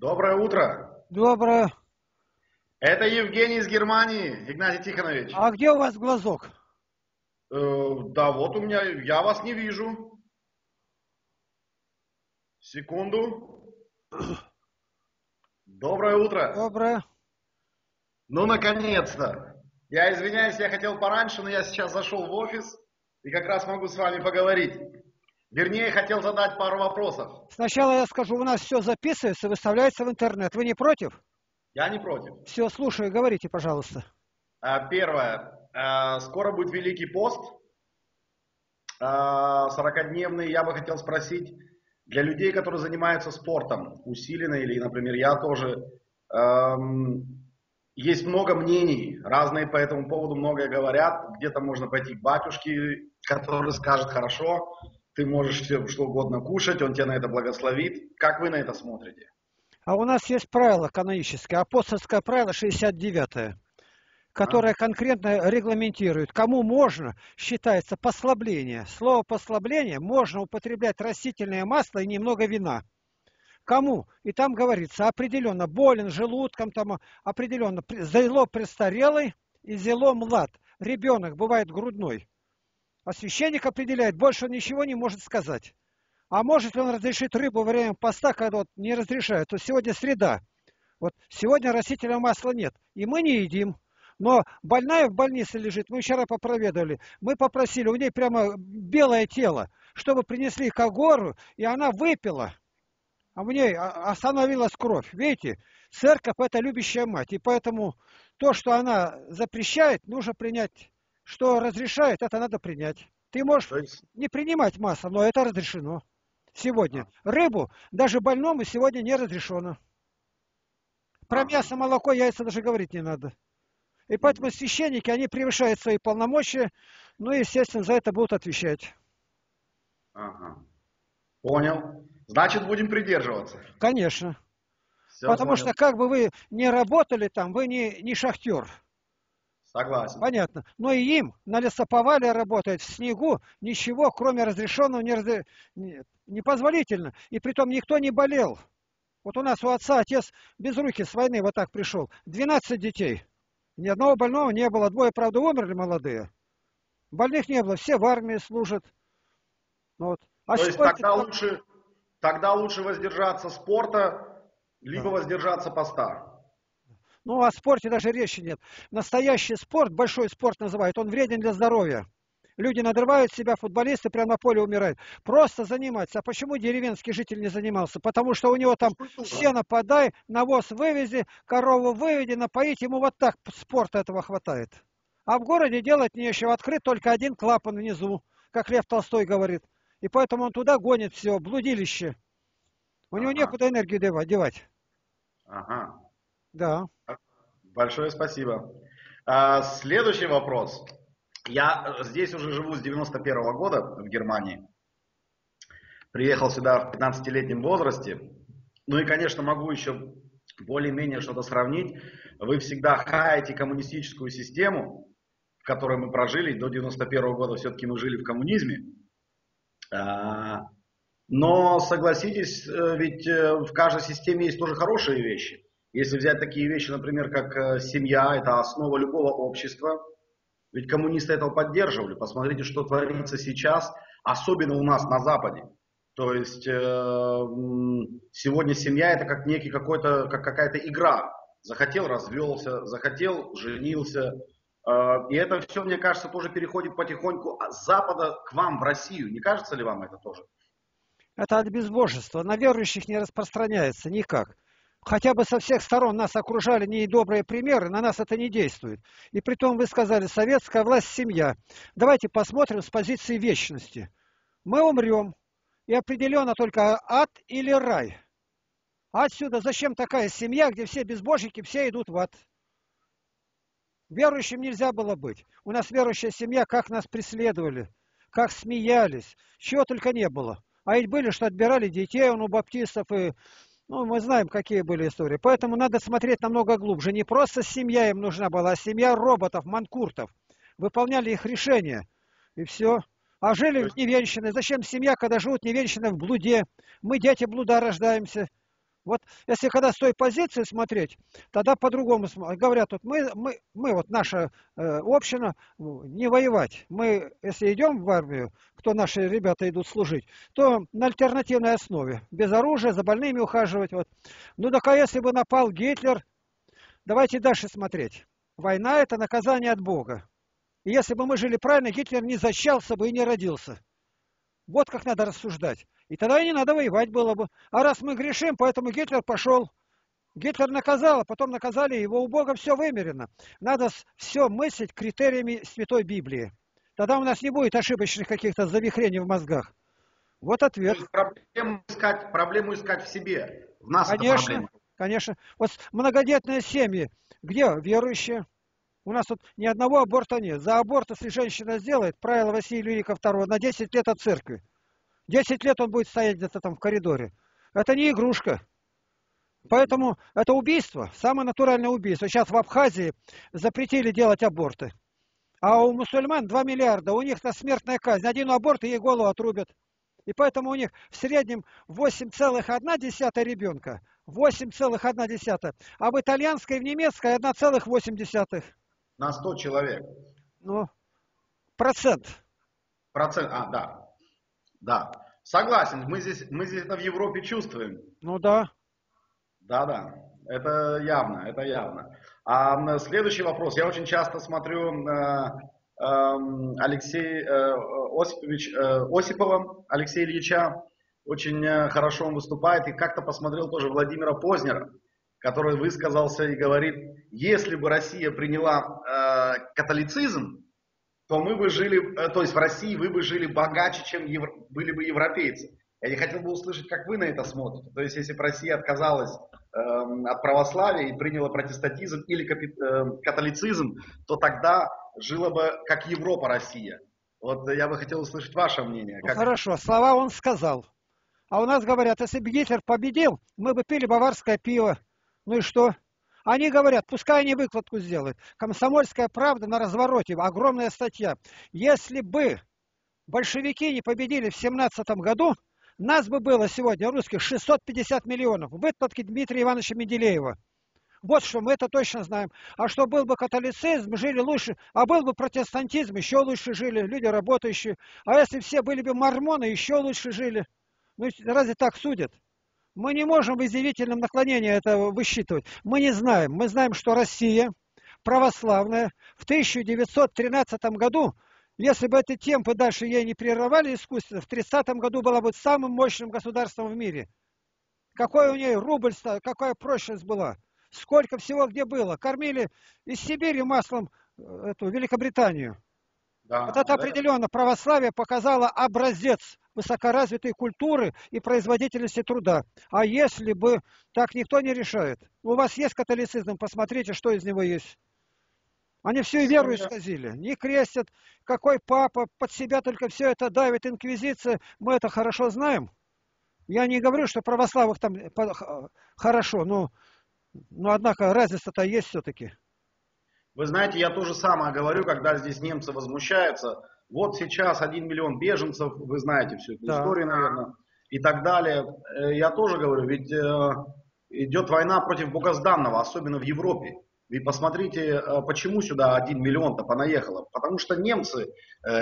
Доброе утро. Доброе. Это Евгений из Германии, Игнатий Тихонович. А где у вас глазок? Э, да вот у меня, я вас не вижу. Секунду. Доброе утро. Доброе. Ну, наконец-то. Я извиняюсь, я хотел пораньше, но я сейчас зашел в офис и как раз могу с вами поговорить. Вернее, хотел задать пару вопросов. Сначала я скажу, у нас все записывается, выставляется в интернет. Вы не против? Я не против. Все, слушаю, говорите, пожалуйста. А, Первое. А, Скоро будет Великий пост. А, 40-дневный. Я бы хотел спросить, для людей, которые занимаются спортом, усиленно или, например, я тоже, есть много мнений, разные по этому поводу многое говорят. Где-то можно пойти к батюшке, который скажет, хорошо, ты можешь все что угодно кушать, он тебя на это благословит. Как вы на это смотрите? А у нас есть правило каноническое, апостольское правило 69 которое конкретно регламентирует, кому можно, считается послабление. Слово послабление можно употреблять растительное масло и немного вина. Кому? И там говорится, определенно болен желудком, там определенно зело престарелый и зело млад. Ребенок бывает грудной. А священник определяет, больше он ничего не может сказать. А может ли он разрешить рыбу во время поста, когда вот не разрешают? То сегодня среда. Вот сегодня растительного масла нет. И мы не едим. Но больная в больнице лежит, мы вчера попроведали. Мы попросили, у нее прямо белое тело, чтобы принесли когору, и она выпила. А в ней остановилась кровь. Видите, церковь это любящая мать. И поэтому то, что она запрещает, нужно принять. Что разрешает, это надо принять. Ты можешь есть... не принимать масло, но это разрешено сегодня. А. Рыбу даже больному сегодня не разрешено. Про мясо, молоко, яйца даже говорить не надо. И поэтому священники, они превышают свои полномочия, ну и, естественно, за это будут отвечать. Ага. Понял. Значит, будем придерживаться. Конечно. Все Потому понял. что как бы вы не работали там, вы не, не шахтер. Согласен. Понятно. Но и им на лесоповале работать в снегу ничего, кроме разрешенного, не, раз... непозволительно. И притом никто не болел. Вот у нас у отца отец без руки с войны вот так пришел. 12 детей. Ни одного больного не было. Двое, правда, умерли молодые. Больных не было. Все в армии служат. Ну вот. А То есть тогда лучше, тогда лучше воздержаться спорта, либо да. воздержаться поста. Ну, о спорте даже речи нет. Настоящий спорт, большой спорт называют, он вреден для здоровья. Люди надрывают себя, футболисты прямо на поле умирают. Просто заниматься. А почему деревенский житель не занимался? Потому что у него там сено подай, навоз вывези, корову выведи, напоить. Ему вот так спорта этого хватает. А в городе делать нечего. Открыт только один клапан внизу, как Лев Толстой говорит. И поэтому он туда гонит все, блудилище. У ага. него некуда энергию девать. Ага. Да. Большое спасибо. А, следующий вопрос. Я здесь уже живу с 91 -го года в Германии. Приехал сюда в 15-летнем возрасте. Ну и, конечно, могу еще более-менее что-то сравнить. Вы всегда хаете коммунистическую систему, в которой мы прожили. До 91 -го года все-таки мы жили в коммунизме. А, но согласитесь, э, ведь э, в каждой системе есть тоже хорошие вещи. Если взять такие вещи, например, как э, семья, это основа любого общества – ведь коммунисты этого поддерживали. Посмотрите, что творится сейчас, особенно у нас на Западе. То есть э, сегодня семья это как некий какой-то, как какая-то игра. Захотел, развелся, захотел, женился. Э, и это все, мне кажется, тоже переходит потихоньку с Запада к вам, в Россию. Не кажется ли вам это тоже? Это от безбожества. На верующих не распространяется никак хотя бы со всех сторон нас окружали недобрые примеры, на нас это не действует. И при том вы сказали, советская власть – семья. Давайте посмотрим с позиции вечности. Мы умрем, и определенно только ад или рай. отсюда зачем такая семья, где все безбожники, все идут в ад? Верующим нельзя было быть. У нас верующая семья, как нас преследовали, как смеялись, чего только не было. А ведь были, что отбирали детей он у баптистов и ну, мы знаем, какие были истории. Поэтому надо смотреть намного глубже. Не просто семья им нужна была, а семья роботов, манкуртов. Выполняли их решения. И все. А жили невенщины. Зачем семья, когда живут невенщины в блуде? Мы дети блуда рождаемся. Вот если когда с той позиции смотреть, тогда по-другому говорят, вот мы, мы, мы вот наша э, община, ну, не воевать. Мы, если идем в армию, кто наши ребята идут служить, то на альтернативной основе, без оружия, за больными ухаживать. Вот. Ну так а если бы напал Гитлер, давайте дальше смотреть. Война это наказание от Бога. И если бы мы жили правильно, Гитлер не зачался бы и не родился. Вот как надо рассуждать. И тогда и не надо воевать было бы. А раз мы грешим, поэтому Гитлер пошел. Гитлер наказал, а потом наказали его. У Бога все вымерено. Надо все мыслить критериями Святой Библии. Тогда у нас не будет ошибочных каких-то завихрений в мозгах. Вот ответ. проблему искать, проблему искать в себе. В нас конечно, конечно. Вот многодетные семьи, где верующие? У нас тут ни одного аборта нет. За аборт, если женщина сделает, правило Василия Юрика II, на 10 лет от церкви. 10 лет он будет стоять где-то там в коридоре. Это не игрушка. Поэтому это убийство, самое натуральное убийство. Сейчас в Абхазии запретили делать аборты. А у мусульман 2 миллиарда, у них на смертная казнь. Один аборт и ей голову отрубят. И поэтому у них в среднем 8,1 ребенка. 8,1. А в итальянской и в немецкой 1,8. На 100 человек. Ну, процент. Процент, а, да. Да. Согласен, мы здесь, мы здесь это в Европе чувствуем. Ну да. Да, да. Это явно, это явно. А следующий вопрос. Я очень часто смотрю э, э, Алексей э, Осипович, э, Осипова, Алексея Ильича. Очень э, хорошо он выступает. И как-то посмотрел тоже Владимира Познера который высказался и говорит, если бы Россия приняла э, католицизм, то мы бы жили, э, то есть в России вы бы жили богаче, чем евро, были бы европейцы. Я не хотел бы услышать, как вы на это смотрите. То есть, если бы Россия отказалась э, от православия и приняла протестантизм или капи, э, католицизм, то тогда жила бы как Европа Россия. Вот я бы хотел услышать ваше мнение. Как... Хорошо, слова он сказал. А у нас говорят, если бы Гитлер победил, мы бы пили баварское пиво. Ну и что? Они говорят, пускай они выкладку сделают. Комсомольская правда на развороте, огромная статья. Если бы большевики не победили в 17 году, нас бы было сегодня, русских, 650 миллионов. Выкладки Дмитрия Ивановича Менделеева. Вот что мы это точно знаем. А что был бы католицизм, жили лучше, а был бы протестантизм, еще лучше жили, люди работающие. А если все были бы мормоны, еще лучше жили. Ну разве так судят? Мы не можем в изъявительном наклонении это высчитывать. Мы не знаем. Мы знаем, что Россия православная в 1913 году, если бы эти темпы дальше ей не прерывали искусственно, в 30 году была бы самым мощным государством в мире. Какой у нее рубль, какая прочность была. Сколько всего где было. Кормили из Сибири маслом э, эту Великобританию. Да, вот это да. определенно православие показало образец высокоразвитой культуры и производительности труда. А если бы так никто не решает? У вас есть католицизм, посмотрите, что из него есть. Они всю веру исказили. Не крестят. Какой папа под себя только все это давит. Инквизиция. Мы это хорошо знаем. Я не говорю, что православных там хорошо, но, но однако разница-то есть все-таки. Вы знаете, я то же самое говорю, когда здесь немцы возмущаются. Вот сейчас один миллион беженцев, вы знаете всю эту да. историю, наверное, и так далее. Э, я тоже говорю, ведь э, идет война против богозданного, особенно в Европе. Ведь посмотрите, э, почему сюда один миллион-то понаехало. Потому что немцы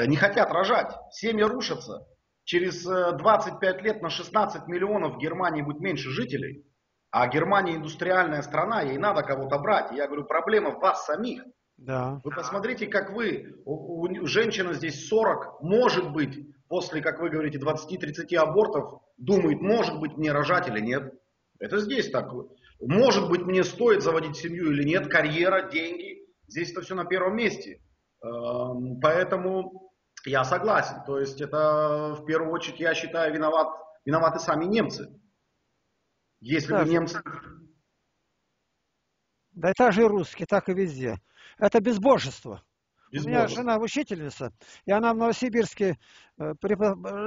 не хотят рожать, семьи рушатся. Через 25 лет на 16 миллионов в Германии будет меньше жителей. А Германия индустриальная страна, ей надо кого-то брать. И я говорю, проблема в вас самих. Да. Вы посмотрите, как вы, у, у женщины здесь 40, может быть, после, как вы говорите, 20-30 абортов, думает, может быть, мне рожать или нет. Это здесь так. Может быть, мне стоит заводить семью или нет, карьера, деньги. Здесь это все на первом месте. Эм, поэтому я согласен. То есть это в первую очередь, я считаю, виноват, виноваты сами немцы. Если да, бы немцы... Да это же русские, так и везде. Это безбожество. У меня жена учительница, и она в Новосибирске э,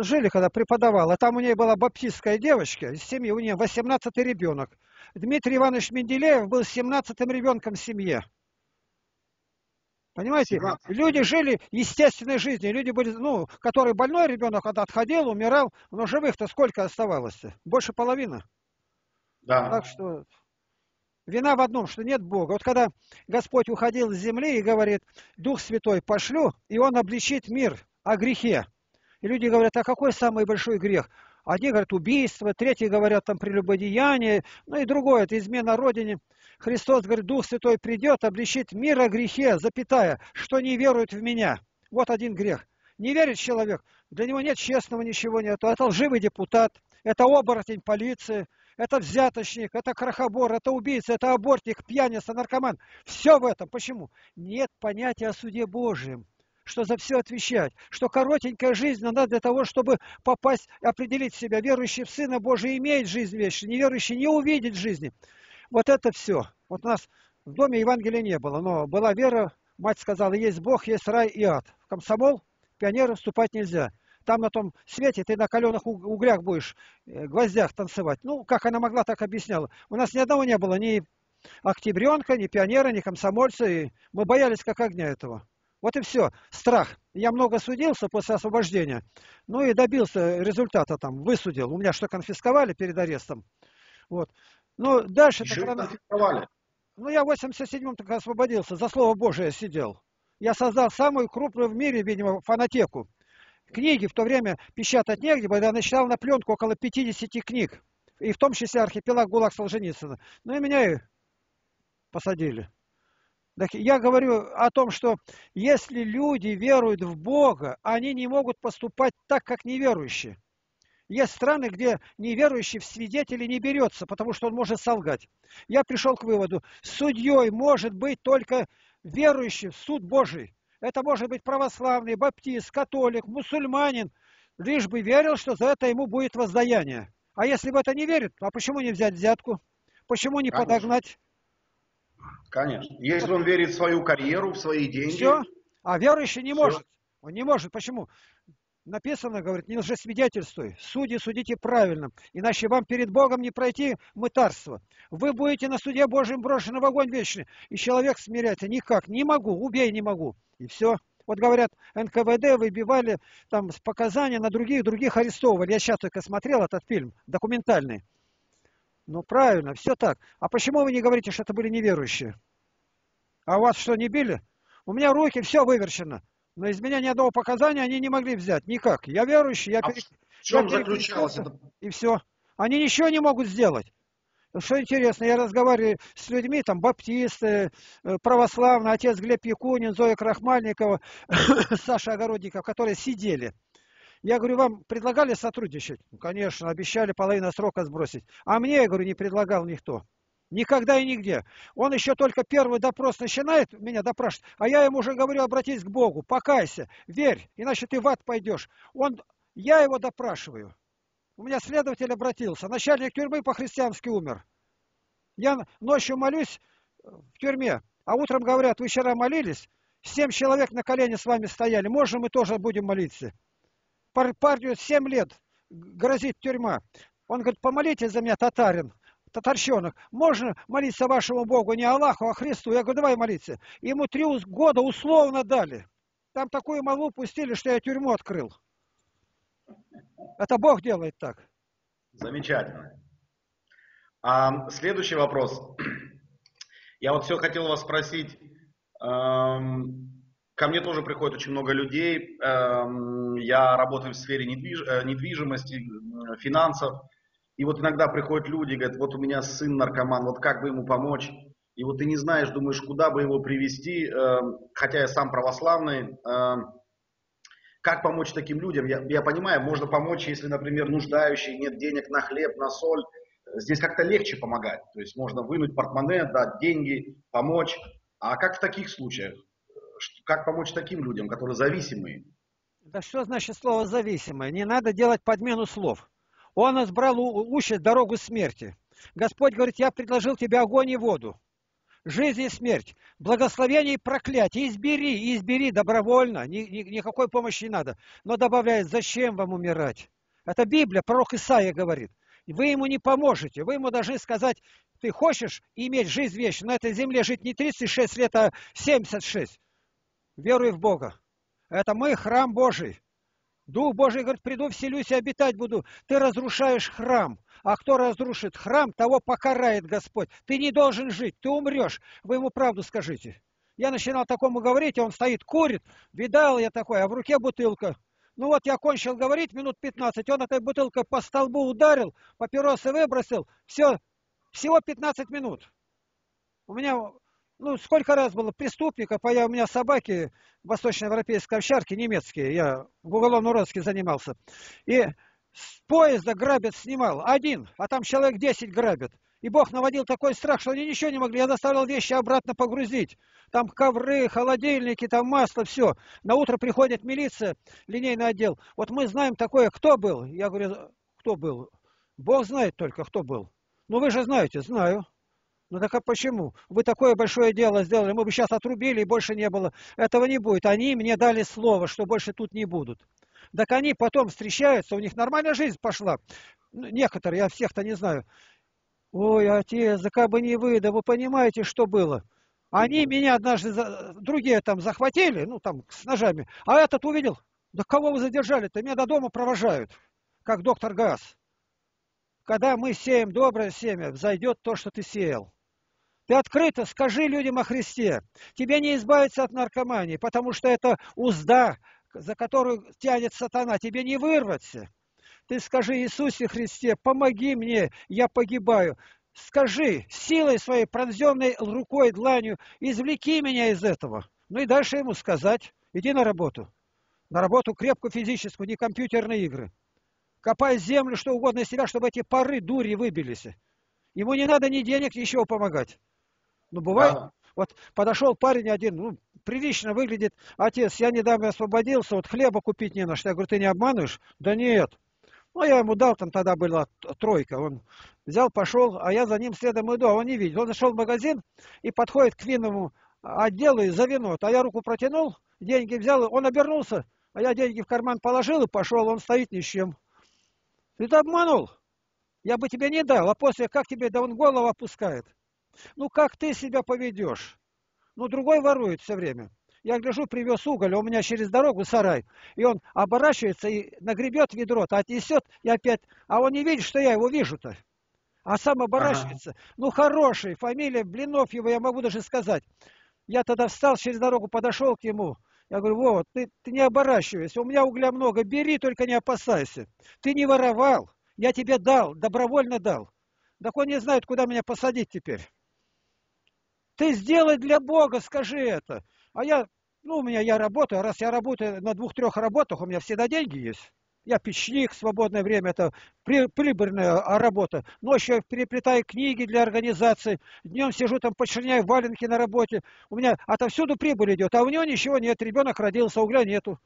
жили, когда преподавала. Там у нее была баптистская девочка, из семьи у нее 18-й ребенок. Дмитрий Иванович Менделеев был 17-м ребенком в семье. Понимаете? 17. Люди жили естественной жизнью. Люди были, ну, который больной ребенок отходил, умирал, но живых-то сколько оставалось? -то? Больше половины. Да. Так что вина в одном, что нет Бога. Вот когда Господь уходил с земли и говорит, Дух Святой пошлю, и Он обличит мир о грехе. И люди говорят, а какой самый большой грех? Одни говорят убийство, третьи говорят там прелюбодеяние, ну и другое, это измена Родине. Христос говорит, Дух Святой придет, обличит мир о грехе, запятая, что не верует в меня. Вот один грех. Не верит человек, для него нет честного ничего нету. Это лживый депутат, это оборотень полиции, это взяточник, это крохобор, это убийца, это абортик, пьяница, наркоман. Все в этом. Почему? Нет понятия о суде Божьем что за все отвечать, что коротенькая жизнь надо для того, чтобы попасть, определить себя. Верующий в Сына Божий имеет жизнь вечную, неверующий не увидит жизни. Вот это все. Вот у нас в доме Евангелия не было, но была вера, мать сказала, есть Бог, есть рай и ад. В комсомол пионеры вступать нельзя. Там на том свете ты на каленых углях будешь, э, гвоздях танцевать. Ну, как она могла, так объясняла. У нас ни одного не было, ни октябренка, ни пионера, ни комсомольца. И мы боялись как огня этого. Вот и все. Страх. Я много судился после освобождения. Ну и добился результата там. Высудил. У меня что, конфисковали перед арестом? Вот. Ну, дальше... Еще конфисковали? Ну, я в 87-м только освободился. За Слово Божие сидел. Я создал самую крупную в мире, видимо, фонотеку. Книги в то время печатать негде, было, я начинал на пленку около 50 книг. И в том числе архипелаг ГУЛАГ Солженицына. Ну и меня и посадили. Так я говорю о том, что если люди веруют в Бога, они не могут поступать так, как неверующие. Есть страны, где неверующий в свидетели не берется, потому что он может солгать. Я пришел к выводу, судьей может быть только верующий в суд Божий. Это может быть православный, баптист, католик, мусульманин, лишь бы верил, что за это ему будет воздаяние. А если в это не верит, а почему не взять взятку? Почему не Конечно. подогнать? Конечно. Если он верит в свою карьеру, в свои деньги. Все. А верующий не Все. может. Он не может. Почему? Написано, говорит, не лжесвидетельствуй. Судьи судите правильно. Иначе вам перед Богом не пройти мытарство. Вы будете на суде Божьем брошены в огонь вечный. И человек смиряется. Никак. Не могу. Убей не могу. И все. Вот говорят, НКВД выбивали там показания на других, других арестовывали. Я сейчас только смотрел этот фильм, документальный. Ну правильно, все так. А почему вы не говорите, что это были неверующие? А вас что, не били? У меня руки, все выверчено. Но из меня ни одного показания они не могли взять. Никак. Я верующий, я... А пере... в чем я заключалось это? И все. Они ничего не могут сделать. Что интересно, я разговариваю с людьми, там, баптисты, э, православный, отец Глеб Якунин, Зоя Крахмальникова, Саша Огородников, которые сидели. Я говорю, вам предлагали сотрудничать? Ну, конечно, обещали половину срока сбросить. А мне, я говорю, не предлагал никто. Никогда и нигде. Он еще только первый допрос начинает меня допрашивать, а я ему уже говорю, обратись к Богу, покайся, верь, иначе ты в ад пойдешь. Он, я его допрашиваю. У меня следователь обратился, начальник тюрьмы по-христиански умер. Я ночью молюсь в тюрьме, а утром говорят, вы вчера молились, семь человек на колени с вами стояли, можно мы тоже будем молиться? парню 7 лет грозит тюрьма. Он говорит, помолитесь за меня, татарин, татарщенок. Можно молиться вашему Богу, не Аллаху, а Христу? Я говорю, давай молиться. Ему три года условно дали. Там такую малу пустили, что я тюрьму открыл. Это Бог делает так. Замечательно. А, следующий вопрос. Я вот все хотел вас спросить. Ко мне тоже приходит очень много людей. Эм, я работаю в сфере. Э, недвижимости, финансов. И вот иногда приходят люди, говорят, вот у меня сын наркоман, вот как бы ему помочь? И вот ты не знаешь, думаешь, куда бы его привести, эм, хотя я сам православный. Эм, как помочь таким людям? Я, я понимаю, можно помочь, если, например, нуждающий, нет денег на хлеб, на соль. Здесь как-то легче помогать. То есть можно вынуть портмоне, дать деньги, помочь. А как в таких случаях? как помочь таким людям, которые зависимые? Да что значит слово зависимое? Не надо делать подмену слов. Он избрал участь дорогу смерти. Господь говорит, я предложил тебе огонь и воду, жизнь и смерть, благословение и проклятие. Избери, избери добровольно, ни, ни, никакой помощи не надо. Но добавляет, зачем вам умирать? Это Библия, пророк Исаия говорит. Вы ему не поможете, вы ему должны сказать, ты хочешь иметь жизнь вечную, на этой земле жить не 36 лет, а 76 веруй в Бога. Это мы храм Божий. Дух Божий говорит, приду, вселюсь и обитать буду. Ты разрушаешь храм. А кто разрушит храм, того покарает Господь. Ты не должен жить, ты умрешь. Вы ему правду скажите. Я начинал такому говорить, а он стоит, курит. Видал я такой, а в руке бутылка. Ну вот я кончил говорить минут 15, он этой бутылкой по столбу ударил, папиросы выбросил. Все, всего 15 минут. У меня, ну, сколько раз было преступников, а я, у меня собаки восточноевропейской овчарки, немецкие, я в уголовном розыске занимался. И с поезда грабят снимал, один, а там человек 10 грабят. И Бог наводил такой страх, что они ничего не могли. Я заставил вещи обратно погрузить. Там ковры, холодильники, там масло, все. На утро приходит милиция, линейный отдел. Вот мы знаем такое, кто был. Я говорю, кто был? Бог знает только, кто был. Ну вы же знаете, знаю. Ну так а почему? Вы такое большое дело сделали, мы бы сейчас отрубили и больше не было. Этого не будет. Они мне дали слово, что больше тут не будут. Так они потом встречаются, у них нормальная жизнь пошла. Ну, некоторые, я всех-то не знаю. Ой, отец, да как бы не вы, да вы понимаете, что было. Они меня однажды, другие там захватили, ну там с ножами, а этот увидел, да кого вы задержали-то, меня до дома провожают, как доктор Газ. Когда мы сеем доброе семя, взойдет то, что ты сеял. Ты открыто скажи людям о Христе. Тебе не избавиться от наркомании, потому что это узда, за которую тянет сатана. Тебе не вырваться. Ты скажи Иисусе Христе, помоги мне, я погибаю. Скажи, силой своей, пронзенной рукой, дланью, извлеки меня из этого. Ну и дальше ему сказать, иди на работу. На работу крепкую физическую, не компьютерные игры. Копай землю, что угодно из себя, чтобы эти пары дури выбились. Ему не надо ни денег, ничего помогать. Ну, бывает, да. вот подошел парень один, ну, прилично выглядит. Отец, я недавно освободился, вот хлеба купить не на что. Я говорю, ты не обманываешь? Да нет. Ну, я ему дал, там тогда была тройка. Он взял, пошел, а я за ним следом иду, а он не видит. Он зашел в магазин и подходит к винному отделу за вино. А я руку протянул, деньги взял, он обернулся, а я деньги в карман положил и пошел, он стоит ни с чем. Ты обманул? Я бы тебе не дал, а после как тебе, да он голову опускает. Ну, как ты себя поведешь? Ну, другой ворует все время. Я гляжу, привез уголь, а у меня через дорогу сарай. И он оборачивается и нагребет ведро-то, отнесет, и опять... А он не видит, что я его вижу-то. А сам оборачивается. Ага. Ну, хороший, фамилия Блинов его, я могу даже сказать. Я тогда встал через дорогу, подошел к нему. Я говорю, Вова, ты, ты не оборачивайся, у меня угля много, бери, только не опасайся. Ты не воровал, я тебе дал, добровольно дал. Так он не знает, куда меня посадить теперь. Ты сделай для Бога, скажи это. А я, ну, у меня я работаю, раз я работаю на двух-трех работах, у меня всегда деньги есть. Я печник, свободное время, это при, прибыльная а, работа. Ночью я переплетаю книги для организации, днем сижу там, почерняю валенки на работе. У меня отовсюду прибыль идет, а у него ничего нет, ребенок родился, угля нету.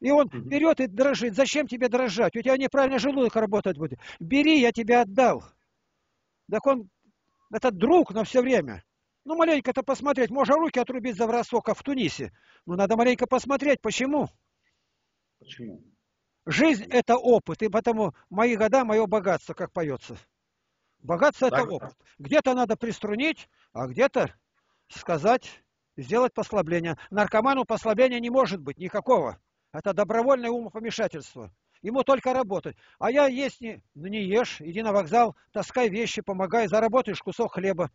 И он берет и дрожит. Зачем тебе дрожать? У тебя неправильно желудок работать будет. Бери, я тебе отдал. Так он, это друг на все время. Ну, маленько-то посмотреть. Можно руки отрубить за бросок, а в Тунисе. Но надо маленько посмотреть. Почему? Почему? Жизнь – это опыт, и потому мои года – мое богатство, как поется. Богатство – это так, опыт. Где-то надо приструнить, а где-то сказать, сделать послабление. Наркоману послабления не может быть никакого. Это добровольное умопомешательство. Ему только работать. А я есть не... Ну не ешь, иди на вокзал, таскай вещи, помогай, заработаешь кусок хлеба.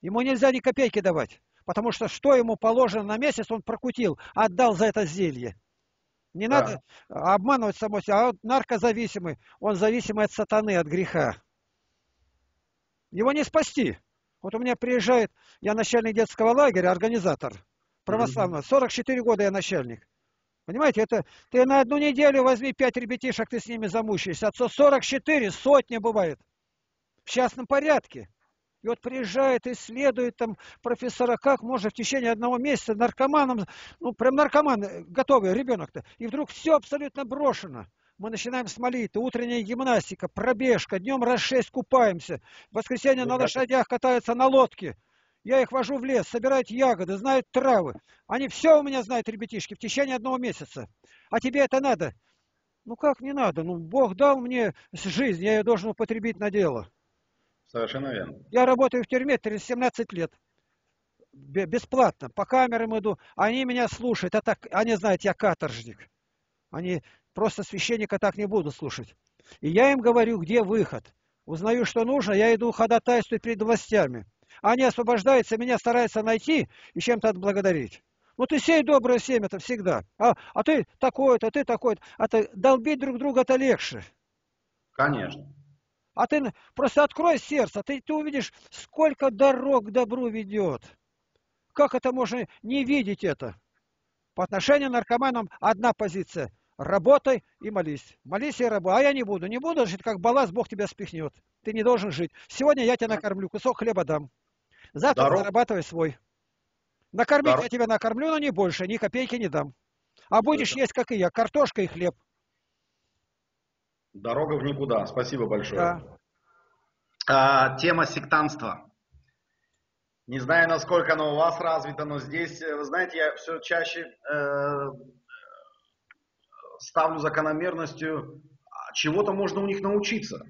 Ему нельзя ни копейки давать, потому что что ему положено на месяц, он прокутил, отдал за это зелье. Не да. надо обманывать само себя. А вот наркозависимый, он зависимый от сатаны, от греха. Его не спасти. Вот у меня приезжает, я начальник детского лагеря, организатор православного. 44 года я начальник. Понимаете, это ты на одну неделю возьми пять ребятишек, ты с ними замучаешься. А 44, сотни бывает. В частном порядке. И вот приезжает, исследует там профессора, как можно в течение одного месяца наркоманом, ну прям наркоман э, готовый ребенок-то, и вдруг все абсолютно брошено. Мы начинаем с молитвы, утренняя гимнастика, пробежка, днем раз шесть купаемся, в воскресенье на лошадях катаются на лодке. Я их вожу в лес, собирают ягоды, знают травы. Они все у меня знают, ребятишки, в течение одного месяца. А тебе это надо? Ну как не надо? Ну Бог дал мне жизнь, я ее должен употребить на дело. Совершенно верно. Я работаю в тюрьме 17 лет. Бесплатно. По камерам иду. Они меня слушают. А так, они знают, я каторжник. Они просто священника так не будут слушать. И я им говорю, где выход. Узнаю, что нужно, я иду ходатайствовать перед властями. Они освобождаются, меня стараются найти и чем-то отблагодарить. Ну ты сей доброе семя-то всегда. А, а ты такой-то, ты такой-то. А ты долбить друг друга-то легче. Конечно. А ты просто открой сердце, ты, ты увидишь, сколько дорог к добру ведет. Как это можно не видеть это? По отношению к наркоманам одна позиция. Работай и молись. Молись и работай. А я не буду. Не буду жить, как балласт, Бог тебя спихнет. Ты не должен жить. Сегодня я тебя накормлю, кусок хлеба дам. Завтра Здоров. зарабатывай свой. Накормить Здоров. я тебя накормлю, но не больше, ни копейки не дам. А будешь Это... есть, как и я, картошка и хлеб. Дорога в никуда. Спасибо большое. Да. А, тема сектанства. Не знаю, насколько оно у вас развито, но здесь, э, вы знаете, я все чаще э, ставлю закономерностью, а чего-то можно у них научиться.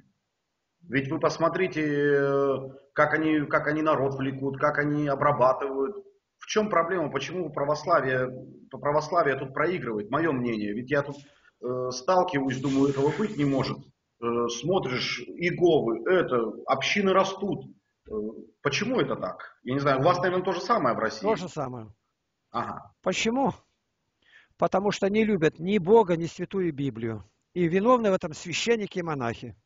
Ведь вы посмотрите, э, как они, как они народ влекут, как они обрабатывают. В чем проблема? Почему православие, православие тут проигрывает? Мое мнение. Ведь я тут сталкиваюсь, думаю, этого быть не может. Э, смотришь, Иеговы, это, общины растут. Э, почему это так? Я не знаю, у вас, наверное, то же самое в России. То же самое. Ага. Почему? Потому что не любят ни Бога, ни Святую Библию. И виновны в этом священники и монахи.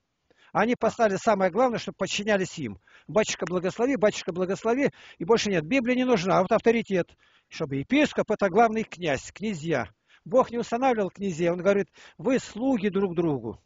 Они поставили самое главное, чтобы подчинялись им. Батюшка благослови, батюшка благослови, и больше нет. Библия не нужна, а вот авторитет. Чтобы епископ – это главный князь, князья. Бог не устанавливал князей, он говорит, вы слуги друг другу.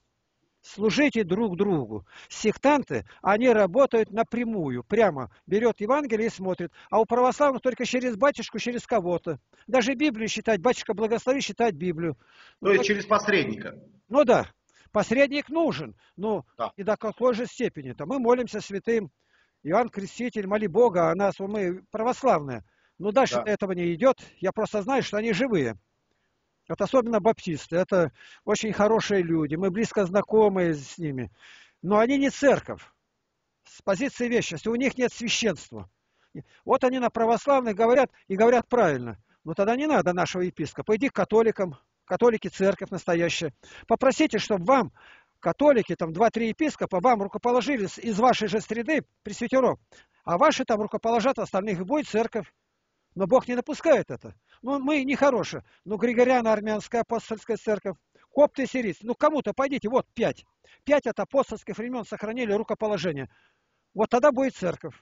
Служите друг другу. Сектанты, они работают напрямую, прямо берет Евангелие и смотрит. А у православных только через батюшку, через кого-то. Даже Библию считать, батюшка благослови, считать Библию. То ну, есть через посредника. Ну да, посредник нужен. Ну да. и до какой же степени-то? Мы молимся святым. Иоанн Креститель, моли Бога, а нас, мы православные. Но дальше да. этого не идет. Я просто знаю, что они живые. Вот особенно баптисты. Это очень хорошие люди. Мы близко знакомы с ними. Но они не церковь. С позиции вечности. У них нет священства. Вот они на православных говорят и говорят правильно. Но тогда не надо нашего епископа. Иди к католикам. Католики церковь настоящая. Попросите, чтобы вам католики, там два-три епископа, вам рукоположили из вашей же среды пресвитеров. А ваши там рукоположат остальных, и будет церковь. Но Бог не допускает это. Ну, мы нехорошие. Ну, Григориано-Армянская апостольская церковь, копты сирийцы. Ну, кому-то пойдите, вот пять. Пять от апостольских времен сохранили рукоположение. Вот тогда будет церковь.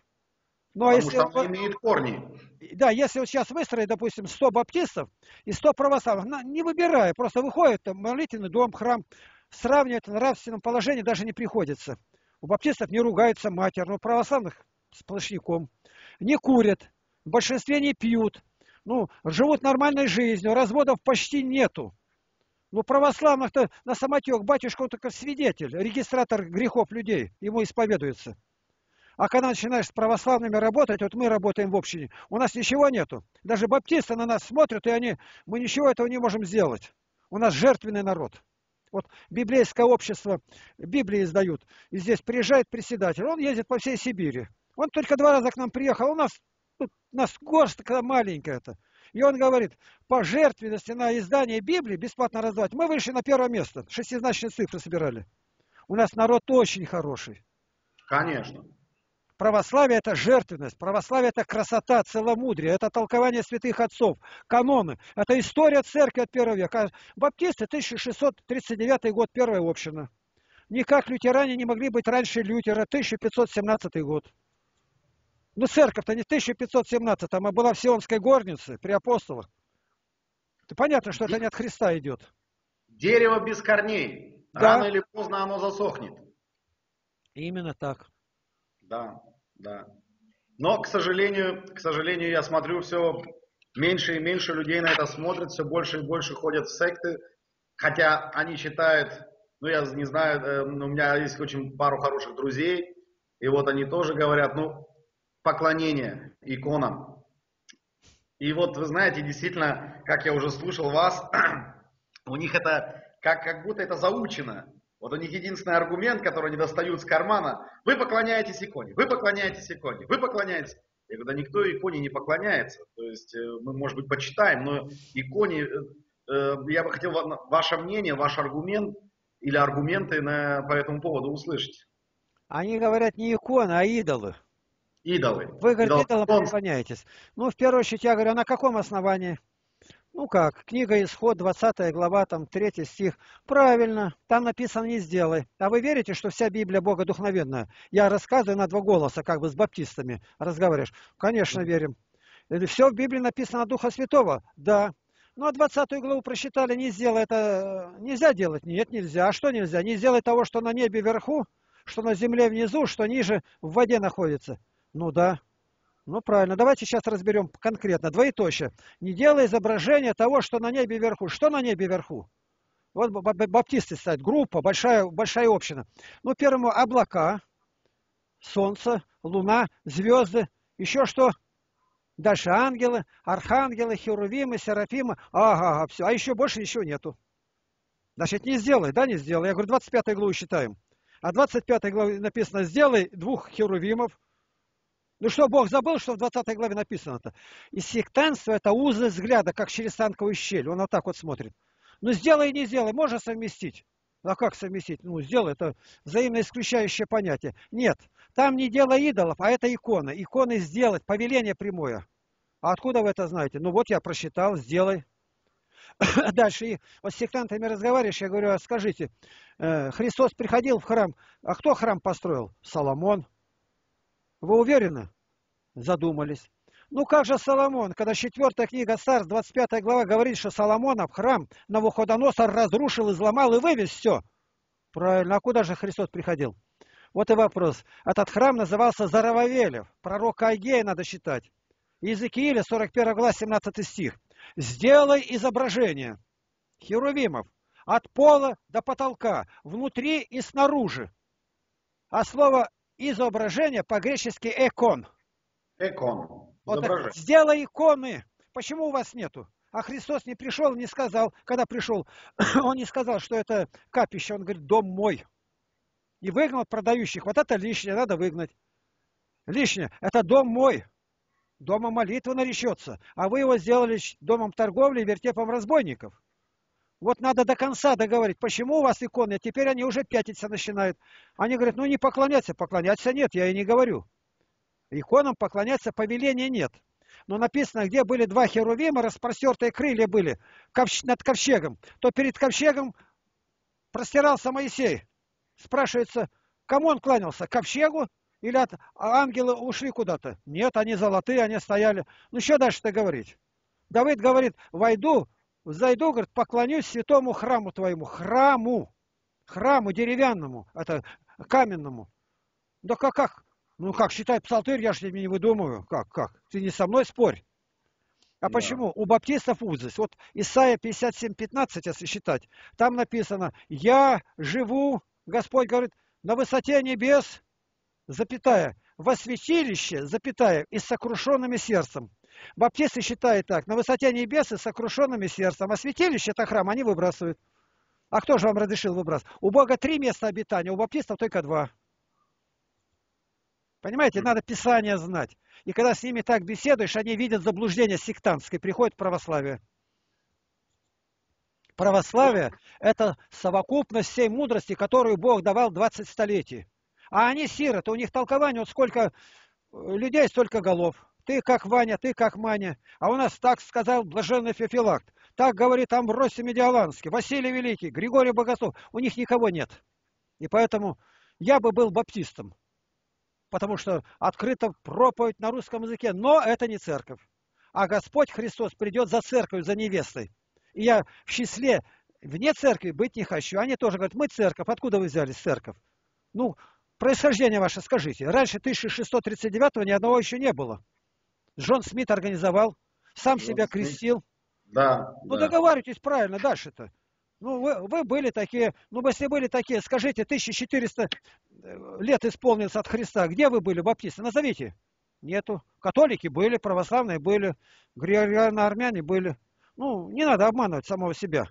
Ну, а если... Что он имеет корни. Да, если вот сейчас выстроить, допустим, 100 баптистов и 100 православных, не выбирая, просто выходит там молитвенный дом, храм, сравнивать в нравственном положении даже не приходится. У баптистов не ругается матерь, но православных сплошняком. Не курят, в большинстве не пьют, ну, живут нормальной жизнью, разводов почти нету. Ну, православных-то на самотек батюшка он только свидетель, регистратор грехов людей, ему исповедуется. А когда начинаешь с православными работать, вот мы работаем в общине, у нас ничего нету. Даже баптисты на нас смотрят, и они, мы ничего этого не можем сделать. У нас жертвенный народ. Вот библейское общество, Библии издают, и здесь приезжает председатель, он ездит по всей Сибири. Он только два раза к нам приехал, у нас Тут нас горстка маленькая-то. И он говорит, по жертвенности на издание Библии бесплатно раздавать. Мы вышли на первое место, шестизначные цифры собирали. У нас народ очень хороший. Конечно. Православие – это жертвенность, православие – это красота, целомудрие, это толкование святых отцов, каноны, это история церкви от первого века. Баптисты, 1639 год, первая община. Никак лютеране не могли быть раньше Лютера, 1517 год. Ну, церковь-то не 1517, а была в Сионской горнице при апостолах. Это понятно, что это не от Христа идет. Дерево без корней. Да. Рано или поздно оно засохнет. Именно так. Да, да. Но, к сожалению, к сожалению, я смотрю, все меньше и меньше людей на это смотрят, все больше и больше ходят в секты, хотя они считают, ну я не знаю, э, у меня есть очень пару хороших друзей, и вот они тоже говорят, ну поклонение иконам. И вот вы знаете, действительно, как я уже слушал вас, у них это как, как будто это заучено. Вот у них единственный аргумент, который они достают с кармана, вы поклоняетесь иконе, вы поклоняетесь иконе, вы поклоняетесь. Я говорю, никто иконе не поклоняется. То есть э, мы, может быть, почитаем, но иконе, э, э, я бы хотел ваше мнение, ваш аргумент или аргументы на, по этому поводу услышать. Они говорят не иконы, а идолы. Идолы. Вы, говорите, идолам поклоняетесь. Ну, в первую очередь, я говорю, а на каком основании? Ну как, книга Исход, 20 глава, там 3 стих. Правильно, там написано «не сделай». А вы верите, что вся Библия богодухновенная? Я рассказываю на два голоса, как бы с баптистами разговариваешь. Конечно, верим. Все в Библии написано Духа Святого? Да. Ну, а 20 главу прочитали, не сделай это, нельзя делать? Нет, нельзя. А что нельзя? Не сделай того, что на небе вверху, что на земле внизу, что ниже в воде находится. Ну да. Ну правильно. Давайте сейчас разберем конкретно. Двоеточие. Не делай изображение того, что на небе вверху. Что на небе вверху? Вот баптисты стоят, группа, большая, большая община. Ну, первому облака, солнце, луна, звезды, еще что? Дальше ангелы, архангелы, херувимы, серафимы. Ага, ага, все. А еще больше ничего нету. Значит, не сделай, да, не сделай. Я говорю, 25 главу считаем. А 25 главе написано, сделай двух херувимов. Ну что, Бог забыл, что в 20 главе написано-то? И сектанство это узы взгляда, как через танковую щель. Он вот так вот смотрит. Ну сделай, не сделай, можно совместить. А как совместить? Ну, сделай, это взаимно исключающее понятие. Нет, там не дело идолов, а это иконы. Иконы сделать, повеление прямое. А откуда вы это знаете? Ну вот я прочитал, сделай. Дальше, и вот с сектантами разговариваешь, я говорю, а скажите, э, Христос приходил в храм, а кто храм построил? Соломон. Вы уверены? Задумались. Ну как же Соломон, когда четвертая книга Царств, 25 глава, говорит, что Соломонов храм Навуходоносор разрушил, изломал и вывез все. Правильно, а куда же Христос приходил? Вот и вопрос. Этот храм назывался Зарававелев. Пророка Агея надо считать. Иезекииля, 41 глава, 17 стих. «Сделай изображение херувимов от пола до потолка, внутри и снаружи». А слово изображение по-гречески «экон». Экон. Вот так, сделай иконы. Почему у вас нету? А Христос не пришел, не сказал, когда пришел, он не сказал, что это капище, он говорит, дом мой. И выгнал продающих. Вот это лишнее, надо выгнать. Лишнее. Это дом мой. Домом молитвы наречется. А вы его сделали домом торговли и вертепом разбойников. Вот надо до конца договорить, почему у вас иконы, а теперь они уже пятиться начинают. Они говорят, ну не поклоняться, поклоняться нет, я и не говорю. Иконам поклоняться повеления нет. Но написано, где были два херувима, распростертые крылья были ковч... над ковчегом, то перед ковчегом простирался Моисей. Спрашивается, кому он кланялся? Ковчегу? Или от ангелы ушли куда-то? Нет, они золотые, они стояли. Ну, что дальше-то говорить? Давид говорит, войду, зайду, говорит, поклонюсь святому храму твоему. Храму. Храму деревянному, это каменному. Да как, как? Ну как, считай псалтырь, я же не выдумываю. Как, как? Ты не со мной спорь. А да. почему? У баптистов узость. Вот Исайя 57.15, если считать, там написано, я живу, Господь говорит, на высоте небес, запятая, во святилище, запятая, и с сокрушенными сердцем. Баптисты считают так, на высоте небес и сокрушенными сердцем, а святилище это храм, они выбрасывают. А кто же вам разрешил выбрасывать? У Бога три места обитания, у баптистов только два. Понимаете, надо Писание знать. И когда с ними так беседуешь, они видят заблуждение сектантское, приходит православие. Православие – это совокупность всей мудрости, которую Бог давал 20 столетий. А они сироты, у них толкование, вот сколько э, людей, столько голов. Ты как Ваня, ты как Маня. А у нас так сказал блаженный Феофилакт. Так говорит Амбросий Медиаланский, Василий Великий, Григорий Богослов. У них никого нет. И поэтому я бы был баптистом потому что открыта проповедь на русском языке, но это не церковь. А Господь Христос придет за церковью, за невестой. И я в числе вне церкви быть не хочу. Они тоже говорят, мы церковь. Откуда вы взяли церковь? Ну, происхождение ваше скажите. Раньше 1639 ни одного еще не было. Джон Смит организовал, сам Джон себя крестил. Да. Ну, да. договаривайтесь правильно дальше-то. Ну, вы, вы были такие, ну, если были такие, скажите, 1400 э, лет исполнилось от Христа, где вы были, баптисты? Назовите. Нету. Католики были, православные были, григориано-армяне были. Ну, не надо обманывать самого себя.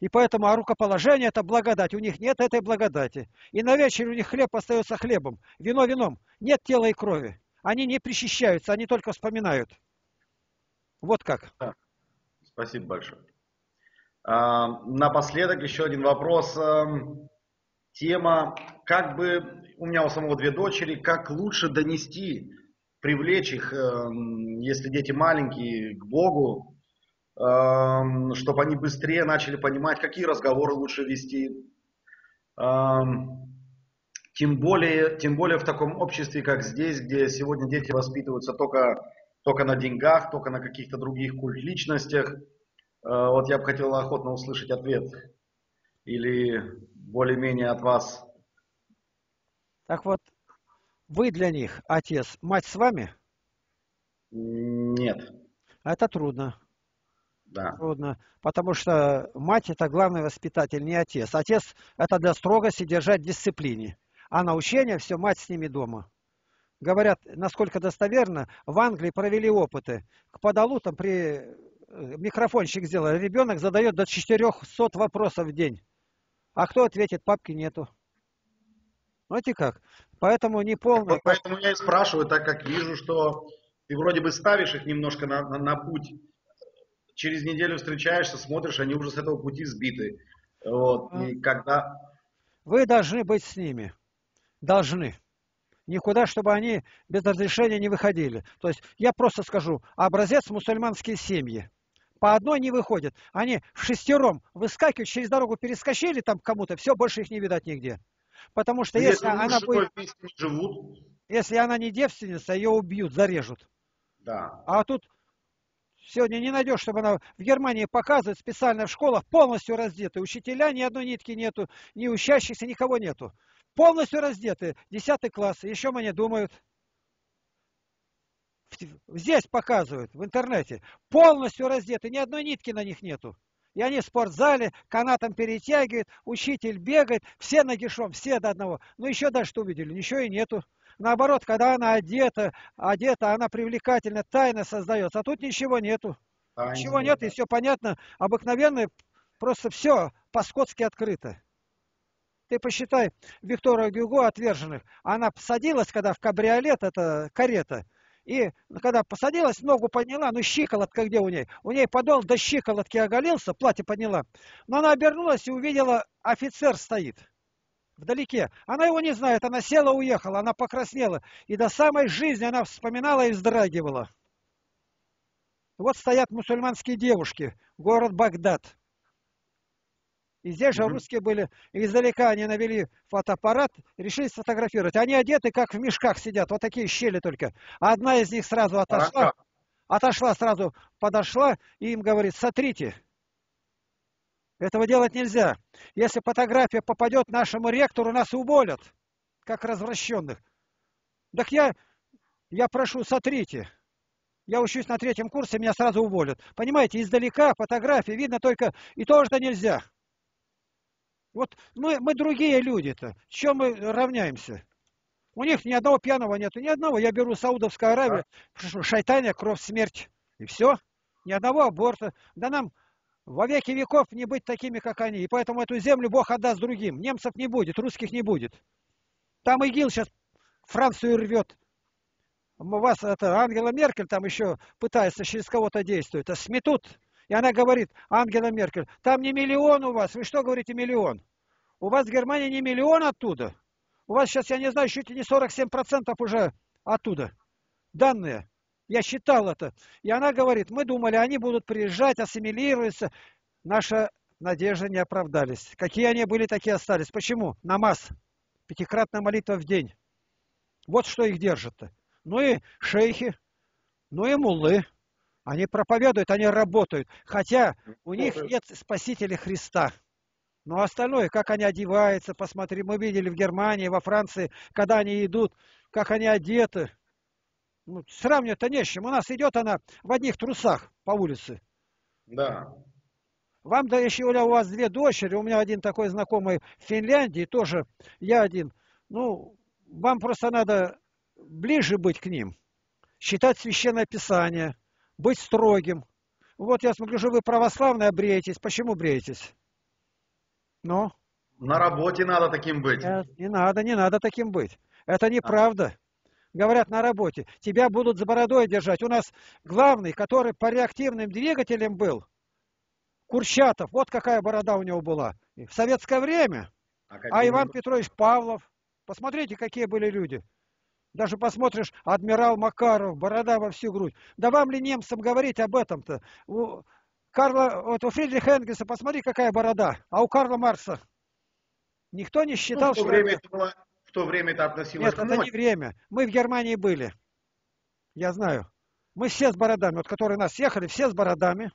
И поэтому а рукоположение – это благодать. У них нет этой благодати. И на вечер у них хлеб остается хлебом, вино вином. Нет тела и крови. Они не причащаются, они только вспоминают. Вот как. Спасибо большое. А, напоследок еще один вопрос. Эм, тема, как бы, у меня у самого две дочери, как лучше донести, привлечь их, эм, если дети маленькие, к Богу, эм, чтобы они быстрее начали понимать, какие разговоры лучше вести. Тем более, тем более в таком обществе, как здесь, где сегодня дети воспитываются только, только на деньгах, только на каких-то других культ личностях. Э, вот я бы хотел охотно услышать ответ. Или более-менее от вас. Так вот, вы для них отец, мать с вами? Нет. Это трудно. Да. Трудно. Потому что мать это главный воспитатель, не отец. Отец это для строгости держать дисциплине. А научение все мать с ними дома. Говорят, насколько достоверно, в Англии провели опыты. К подолу там при Э, микрофончик сделал, ребенок задает до 400 вопросов в день. А кто ответит, папки нету. Знаете как? Поэтому не полно. Вот поэтому я и спрашиваю, так как вижу, что ты вроде бы ставишь их немножко на, на, на путь. Через неделю встречаешься, смотришь, они уже с этого пути сбиты. Вот. И когда... Вы должны быть с ними. Должны никуда, чтобы они без разрешения не выходили. То есть я просто скажу, образец мусульманские семьи по одной не выходят. Они в шестером выскакивают, через дорогу перескочили там кому-то, все, больше их не видать нигде. Потому что если, если она будет... Живут. Если она не девственница, ее убьют, зарежут. Да. А тут сегодня не найдешь, чтобы она в Германии показывают специально в школах полностью раздеты. Учителя ни одной нитки нету, ни учащихся, никого нету. Полностью раздеты. Десятый класс. Еще мне думают, здесь показывают, в интернете, полностью раздеты, ни одной нитки на них нету. И они в спортзале канатом перетягивают, учитель бегает, все нагишом, все до одного. Ну еще дальше что увидели? Ничего и нету. Наоборот, когда она одета, одета, она привлекательна, тайна создается. А тут ничего нету. А ничего нет, и все понятно. Обыкновенное, просто все по-скотски открыто. Ты посчитай, Виктория Гюго отверженных. Она садилась, когда в кабриолет, это карета, и когда посадилась, ногу подняла, ну щиколотка где у ней? У ней подол до щиколотки оголился, платье подняла. Но она обернулась и увидела, офицер стоит вдалеке. Она его не знает, она села, уехала, она покраснела. И до самой жизни она вспоминала и вздрагивала. Вот стоят мусульманские девушки, город Багдад. И здесь же русские были, издалека они навели фотоаппарат, решили сфотографировать. Они одеты, как в мешках сидят, вот такие щели только. Одна из них сразу отошла, отошла сразу, подошла и им говорит, смотрите, этого делать нельзя. Если фотография попадет нашему ректору, нас уволят, как развращенных. Так я, я прошу, сотрите. Я учусь на третьем курсе, меня сразу уволят. Понимаете, издалека фотографии видно только, и тоже нельзя. Вот мы, мы другие люди-то. Чем мы равняемся? У них ни одного пьяного нету, ни одного. Я беру Саудовская Аравия, а? шайтания, кровь, смерть. И все. Ни одного аборта. Да нам во веки веков не быть такими, как они. И поэтому эту землю Бог отдаст другим. Немцев не будет, русских не будет. Там ИГИЛ сейчас Францию рвет. У вас это Ангела Меркель там еще пытается через кого-то действовать. А сметут и она говорит, Ангела Меркель, там не миллион у вас. Вы что говорите миллион? У вас в Германии не миллион оттуда. У вас сейчас, я не знаю, чуть ли не 47% уже оттуда. Данные. Я считал это. И она говорит, мы думали, они будут приезжать, ассимилируются. Наша надежды не оправдались. Какие они были, такие остались. Почему? Намаз. Пятикратная молитва в день. Вот что их держит-то. Ну и шейхи, ну и муллы. Они проповедуют, они работают. Хотя у них нет спасителя Христа. Но остальное, как они одеваются, посмотри, мы видели в Германии, во Франции, когда они идут, как они одеты. Ну, сравнивать-то не с чем. У нас идет она в одних трусах по улице. Да. Вам, да еще у вас две дочери, у меня один такой знакомый в Финляндии, тоже я один. Ну, вам просто надо ближе быть к ним, считать священное писание, быть строгим. Вот я смотрю, что вы православные, бреетесь. Почему бреетесь? Ну? На работе надо таким быть. Нет, не надо, не надо таким быть. Это неправда. Говорят на работе. Тебя будут за бородой держать. У нас главный, который по реактивным двигателям был, Курчатов, вот какая борода у него была. В советское время. А, А Иван Петрович Павлов, посмотрите, какие были люди. Даже посмотришь, адмирал Макаров, борода во всю грудь. Да вам ли немцам говорить об этом-то? У Карла, вот у Фридриха Энгельса, посмотри, какая борода. А у Карла Маркса никто не Ну, считал, в то что время это- было- в то время это относилось Нет, к это не время. Мы в Германии были. Я знаю. Мы все с бородами. Вот которые нас ехали, все с бородами.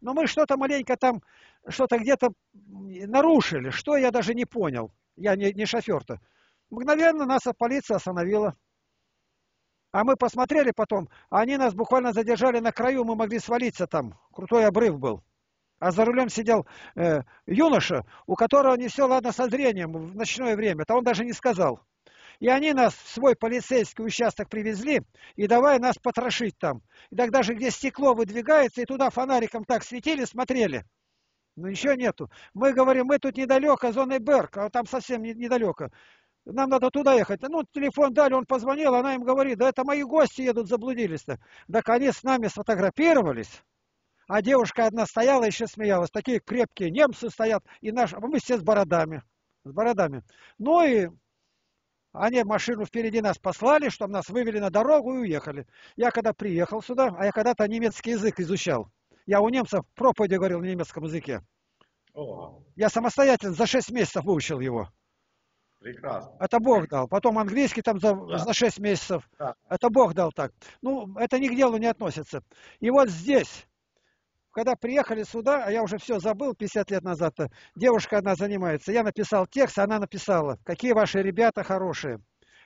Но мы что-то маленько там, что-то где-то нарушили. Что, я даже не понял. Я не, не шофер-то. Мгновенно нас полиция остановила. А мы посмотрели потом, они нас буквально задержали на краю, мы могли свалиться там. Крутой обрыв был. А за рулем сидел э, юноша, у которого не все ладно со зрением в ночное время. То он даже не сказал. И они нас в свой полицейский участок привезли, и давай нас потрошить там. И так даже где стекло выдвигается, и туда фонариком так светили, смотрели. Ну ничего нету. Мы говорим, мы тут недалеко, зоны Берг, а там совсем не- недалеко. Нам надо туда ехать. Ну, телефон дали, он позвонил, она им говорит, да это мои гости едут, заблудились-то. Так они с нами сфотографировались. А девушка одна стояла, еще смеялась. Такие крепкие немцы стоят, и наш, а мы все с бородами. С бородами. Ну и они машину впереди нас послали, чтобы нас вывели на дорогу и уехали. Я когда приехал сюда, а я когда-то немецкий язык изучал. Я у немцев проповеди говорил на немецком языке. Я самостоятельно за 6 месяцев выучил его. Прекрасно. Это Бог дал. Потом английский там за, Да. за 6 месяцев. Да. Это Бог дал так. Ну, это ни к делу не относится. И вот здесь, когда приехали сюда, а я уже все забыл 50 лет назад, -то, девушка одна занимается, я написал текст, она написала, какие ваши ребята хорошие,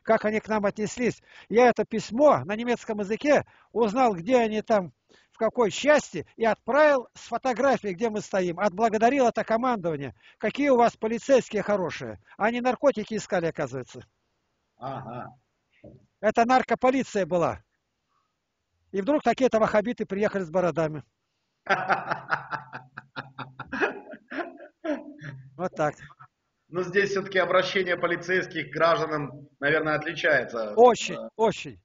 как они к нам отнеслись. Я это письмо на немецком языке узнал, где они там, в какой части, и отправил с фотографией, где мы стоим. Отблагодарил это командование. Какие у вас полицейские хорошие. Они наркотики искали, оказывается. Ага. Это наркополиция была. И вдруг такие-то ваххабиты приехали с бородами. Вот так. Но здесь все-таки обращение полицейских к гражданам, наверное, отличается. Очень, очень.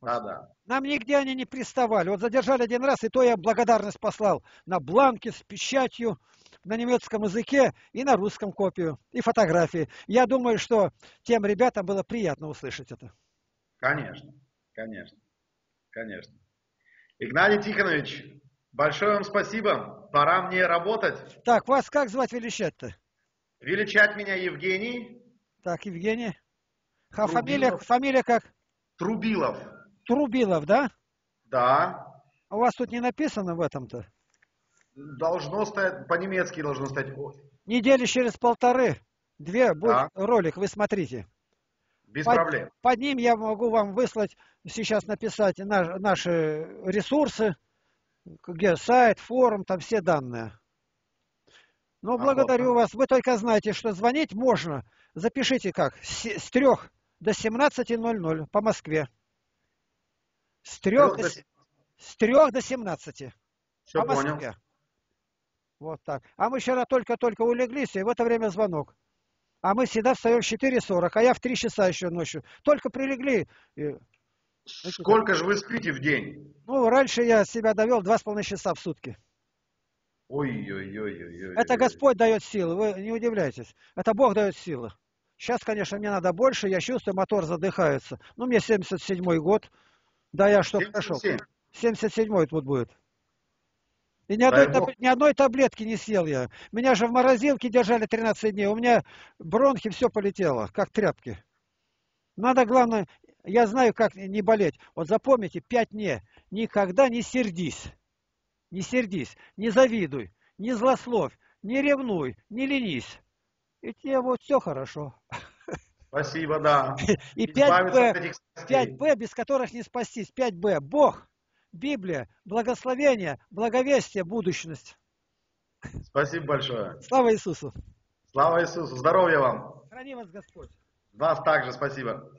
Да, да. Нам нигде они не приставали. Вот задержали один раз, и то я благодарность послал на бланке с печатью на немецком языке и на русском копию, и фотографии. Я думаю, что тем ребятам было приятно услышать это. Конечно, конечно, конечно. Игнатий Тихонович, большое вам спасибо. Пора мне работать. Так, вас как звать величать-то? Величать меня Евгений Так, Евгений. А фамилия, фамилия как? Трубилов. Трубилов, да? Да. А У вас тут не написано в этом-то? Должно стать, по-немецки должно стать. О, Недели через полторы, две будет Так. ролик, вы смотрите. Без Под- проблем. Под ним я могу вам выслать, сейчас написать наш- наши ресурсы, где сайт, форум, там все данные. Ну, Охотно. благодарю вас. Вы только знаете, что звонить можно. Запишите как. С, с 3 до 17.00 по Москве. С 3 Трёх до, до с- с 3 до 17 Все по понял. Москве. Вот так. А мы вчера только-только улеглись, и в это время звонок. А мы всегда встаем в 4.40, а я в 3 часа еще ночью. Только прилегли. Сколько же вы спите в день? Ну, раньше я себя довел 2,5 часа в сутки. Ой-ой-ой-ой. Это Господь дает силы, вы не удивляйтесь. Это Бог дает силы. Сейчас, конечно, мне надо больше, я чувствую, мотор задыхается. Ну, мне 77-й год. Да, я что прошел. 77. 77-й тут будет. И ни одной, таб- ни одной таблетки не съел я. Меня же в морозилке держали 13 дней. У меня бронхи все полетело, как тряпки. Надо, главное, я знаю, как не болеть. Вот запомните, пять не. Никогда не сердись. Не сердись, не завидуй, не злословь, не ревнуй, не ленись. И тебе вот все хорошо. Спасибо, да. И Избавиться 5Б, от этих страстей. 5Б, без которых не спастись. 5Б. Бог, Библия, благословение, благовестие, будущность. Спасибо большое. Слава Иисусу! Слава Иисусу. Здоровья вам. Храни вас Господь! Вас также спасибо.